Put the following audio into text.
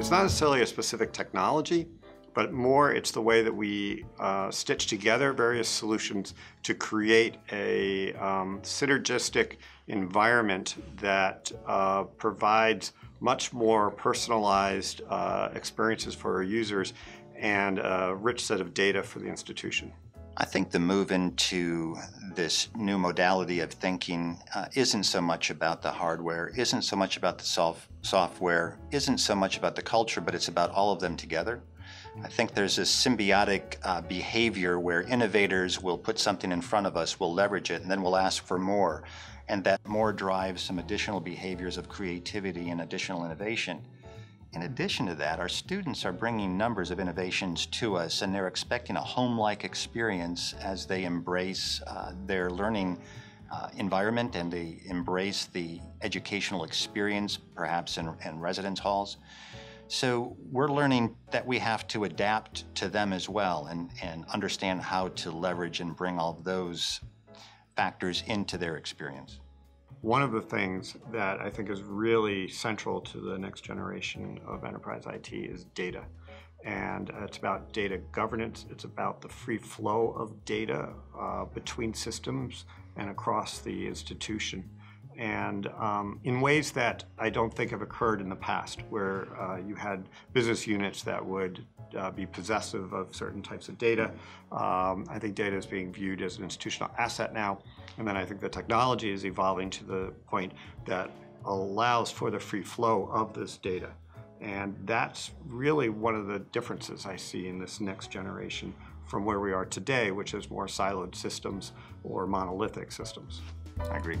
It's not necessarily a specific technology, but more it's the way that we uh, stitch together various solutions to create a um, synergistic environment that uh, provides much more personalized uh, experiences for our users and a rich set of data for the institution. I think the move into this new modality of thinking uh, isn't so much about the hardware, isn't so much about the soft software, isn't so much about the culture, but it's about all of them together. I think there's a symbiotic uh, behavior where innovators will put something in front of us, we'll leverage it, and then we'll ask for more. And that more drives some additional behaviors of creativity and additional innovation. In addition to that, our students are bringing numbers of innovations to us and they're expecting a home-like experience as they embrace uh, their learning uh, environment and they embrace the educational experience, perhaps in, in residence halls. So we're learning that we have to adapt to them as well and, and understand how to leverage and bring all those factors into their experience. One of the things that I think is really central to the next generation of enterprise IT is data. And it's about data governance, it's about the free flow of data uh, between systems and across the institution. And um, in ways that I don't think have occurred in the past, where uh, you had business units that would uh, be possessive of certain types of data. Um, I think data is being viewed as an institutional asset now. And then I think the technology is evolving to the point that allows for the free flow of this data. And that's really one of the differences I see in this next generation from where we are today, which is more siloed systems or monolithic systems. I agree.